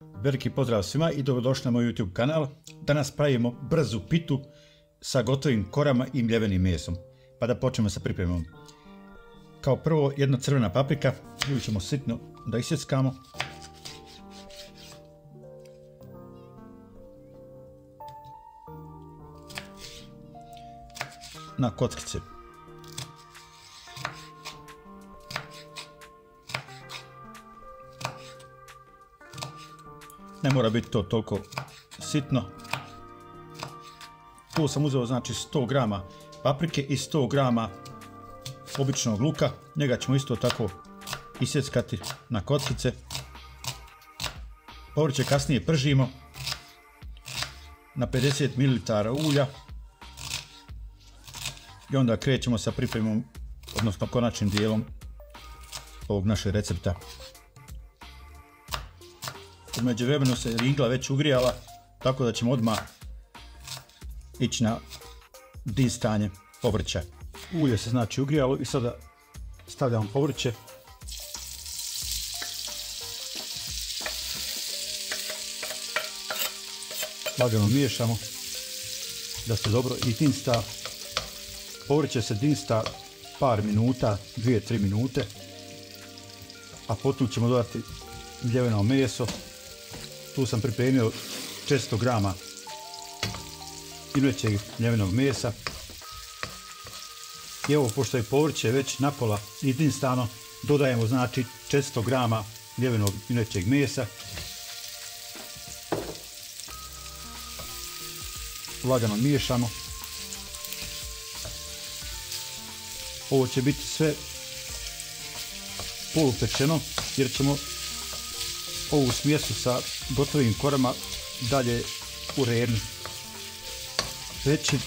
Veliki pozdrav svima i dobrodošli na moj YouTube kanal. Danas pravimo brzu pitu sa gotovim korama i mljevenim mesom. Pa da počnemo sa pripremom. Kao prvo jedna crvena paprika, nju ćemo sitno da isjeckamo. Na kockice. Ne mora biti to toliko sitno. Tu sam uzeo znači 100 grama paprike i 100 grama običnog luka. Njega ćemo isto tako isjeckati na kockice. Povrće kasnije pržimo na 50 ml ulja. I onda krećemo sa pripremom, odnosno konačnim dijelom ovog našeg recepta. Umeđu vremenu se ringla već ugrijala, tako da ćemo odmah ići na distanje povrća. Ulje se znači ugrijalo i sada stavljamo povrće. Lagano miješamo da se dobro i dinsta. Povrće se dinsta par minuta, 2-3 minute. A potom ćemo dodati mljeveno meso tu sam pripremio 400 grama inućeg mljevenog mesa. I evo, pošto je povrće već napola jedinstveno, dodajemo znači 400 grama mljevenog inućeg mesa. Lagano miješamo. Ovo će biti sve polupečeno jer ćemo ovu smjesu sa gotovim korama dalje u rernu. Veći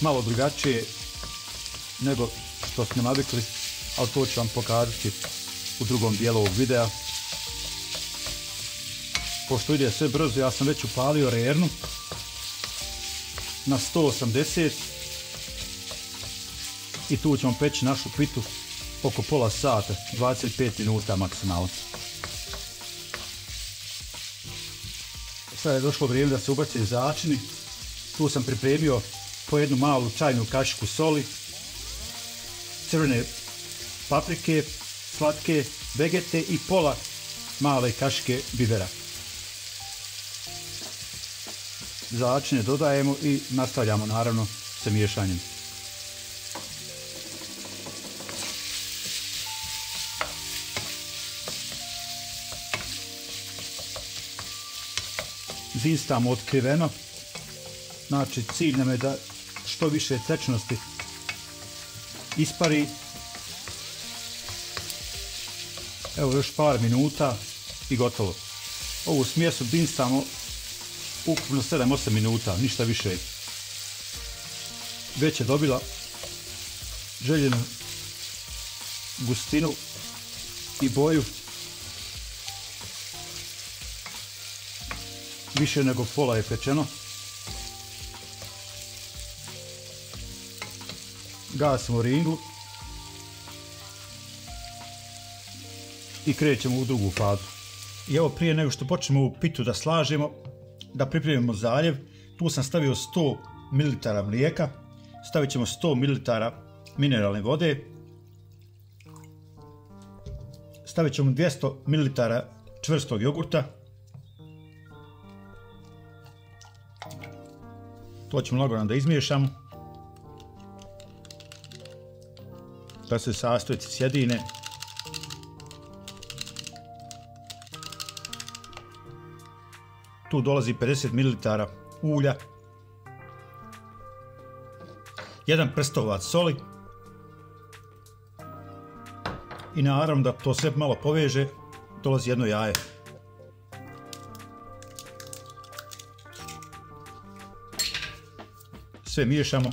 malo drugačije nego što smo navikli, ali to ću vam pokazati u drugom dijelu ovog videa. Pošto ide sve brzo, ja sam već upalio rernu na 180 i tu ćemo peći našu pitu oko pola sata, 25 minuta maksimalno. Sada je došlo vrijeme da se ubaci začini. Tu sam pripremio po jednu malu čajnu kašiku soli, crvene paprike, slatke vegete i pola male kašike bibera. Začine dodajemo i nastavljamo naravno sa miješanjem. Zistamo otkriveno. Znači cilj nam je da što više tečnosti ispari. Evo još par minuta i gotovo. Ovu smjesu dinstamo ukupno 7-8 minuta, ništa više. Već je dobila željenu gustinu i boju više nego pola je pečeno. Gasimo ringlu. I krećemo u drugu fazu. I evo prije nego što počnemo ovu pitu da slažemo, da pripremimo zaljev, tu sam stavio 100 ml mlijeka, stavit ćemo 100 ml mineralne vode, stavit ćemo 200 ml čvrstog jogurta, To ćemo lagano da izmiješamo. Da se sastojci sjedine. Tu dolazi 50 ml ulja. Jedan prstovac soli. I naravno da to sve malo poveže, dolazi jedno jaje. Sve miješamo.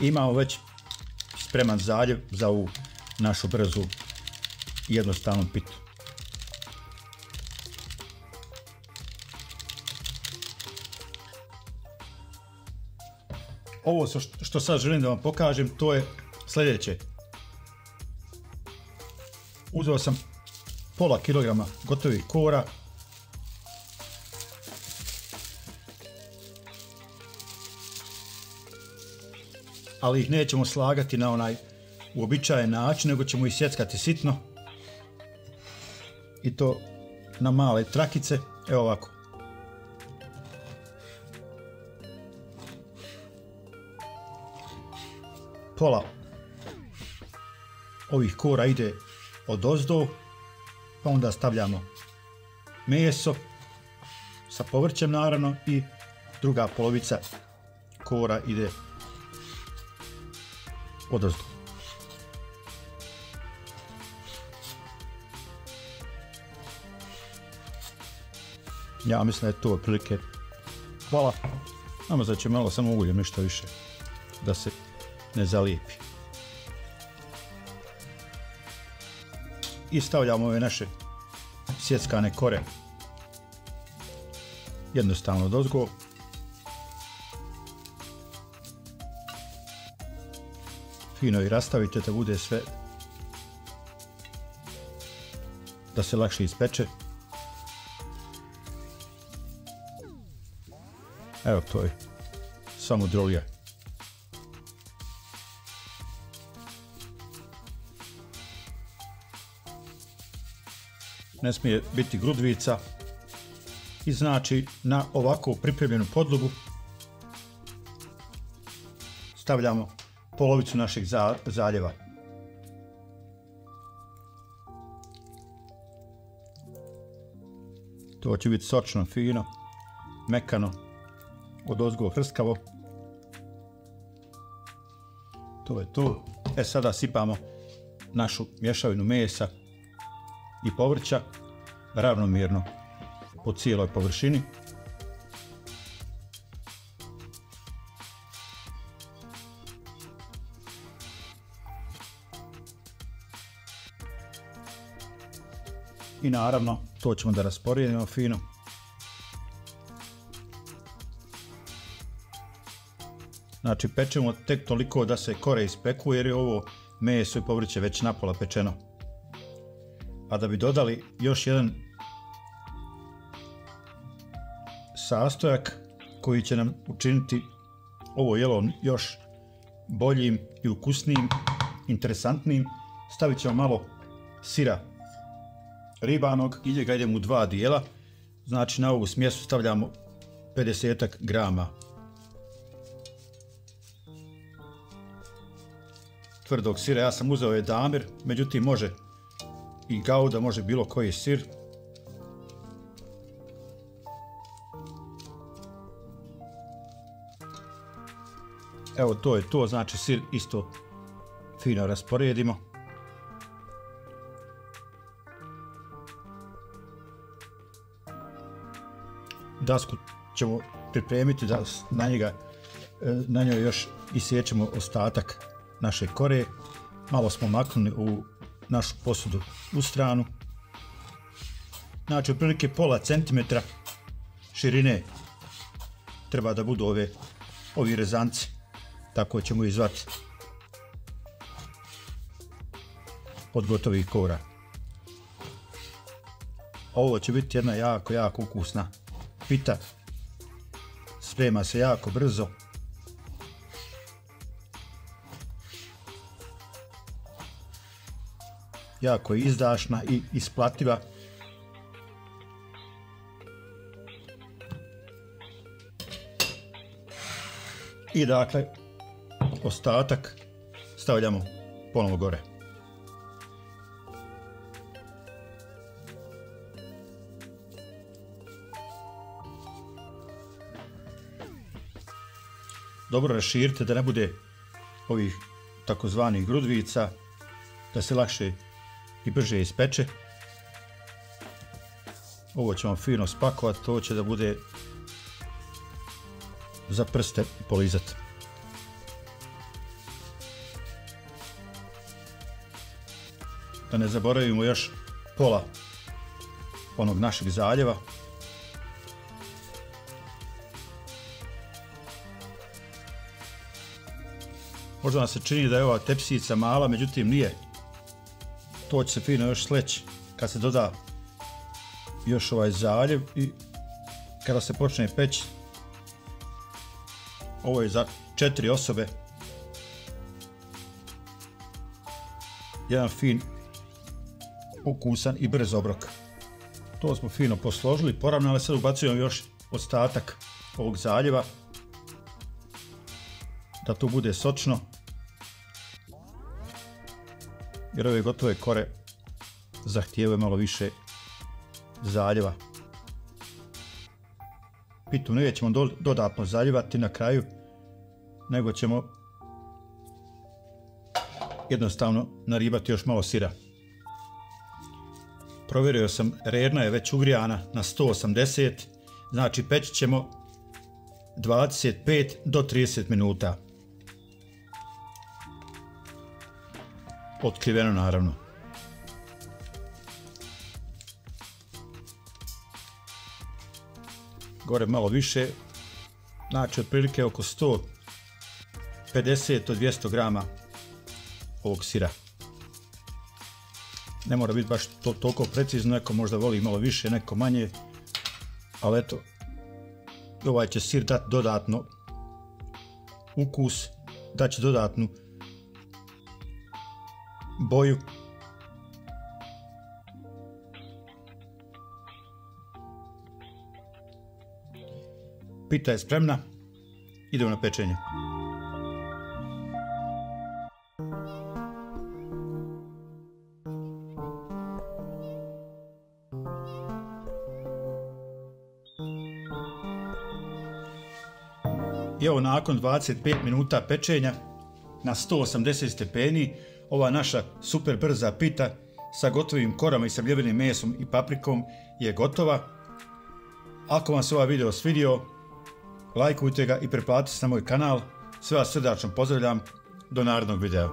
Imamo već spreman zaljev za ovu našu brzu jednostavnu pitu. Ovo što sad želim da vam pokažem, to je Sljedeće. Uzeo sam pola kilograma gotovih kora. Ali ih nećemo slagati na onaj uobičajen način, nego ćemo ih sjeckati sitno. I to na male trakice. Evo ovako. Pola ovih kora ide od ozdo, pa onda stavljamo meso sa povrćem naravno i druga polovica kora ide od ozdo. Ja mislim da je to otprilike. Hvala. Namazat će malo samo uljem, ništa više. Da se ne zalijepi. I stavljamo ove naše sjeckane kore jednostavno dozgo. Fino i rastavite da bude sve da se lakše ispeče. Evo to je samo drolja. Ne smije biti grudvica i znači na ovako pripremljenu podlogu stavljamo polovicu našeg zaljeva. To će biti sočno, fino, mekano od ozgo hrskavo. To je to. E sada sipamo našu mješavinu mesa i povrća ravnomjerno po cijeloj površini. I naravno, to ćemo da rasporedimo fino. Znači pečemo tek toliko da se kore ispeku jer je ovo meso i povrće već napola pečeno. A da bi dodali još jedan sastojak koji će nam učiniti ovo jelo još boljim i ukusnijim, interesantnijim, stavit ćemo malo sira ribanog i ga idemo u dva dijela. Znači na ovu smjesu stavljamo 50 grama tvrdog sira. Ja sam uzeo je damir, međutim može i gauda, može bilo koji sir. Evo to je to, znači sir isto fino rasporedimo. Dasku ćemo pripremiti da na njega na njoj još isjećemo ostatak naše kore. Malo smo maknuli u našu posudu u stranu. Znači, otprilike pola centimetra širine treba da budu ove, ovi rezanci. Tako ćemo ih zvati. Od gotovih kora. Ovo će biti jedna jako, jako ukusna pita. Sprema se jako brzo. jako izdašna i isplativa. I dakle, ostatak stavljamo ponovo gore. Dobro raširite da ne bude ovih takozvanih grudvica, da se lakše i brže ispeče. Ovo ćemo fino spakovati, to će da bude za prste polizati. Da ne zaboravimo još pola onog našeg zaljeva. Možda vam se čini da je ova tepsica mala, međutim nije. To će se fino još sleći kad se doda još ovaj zaljev i kada se počne peći. Ovo je za četiri osobe. Jedan fin, ukusan i brz obrok. To smo fino posložili, poravnali, sad ubacujemo još ostatak ovog zaljeva da to bude sočno jer ove gotove kore zahtijevaju malo više zaljeva. Pitu nećemo dodatno zaljevati na kraju, nego ćemo jednostavno naribati još malo sira. Provjerio sam, rerna je već ugrijana na 180, znači peći ćemo 25 do 30 minuta. Otkriveno naravno. Gore malo više, znači otprilike oko 150 do 200 grama ovog sira. Ne mora biti baš to, toliko precizno, neko možda voli malo više, neko manje, ali eto, ovaj će sir dati dodatno ukus, daće dodatnu boju. Pita je spremna, idemo na pečenje. I evo nakon 25 minuta pečenja na 180 stepeni ova naša super brza pita sa gotovim korama i sabljevenim mesom i paprikom je gotova. Ako vam se ovaj video svidio, lajkujte ga i preplatite se na moj kanal. Sve vas srdačno pozdravljam. Do narednog videa.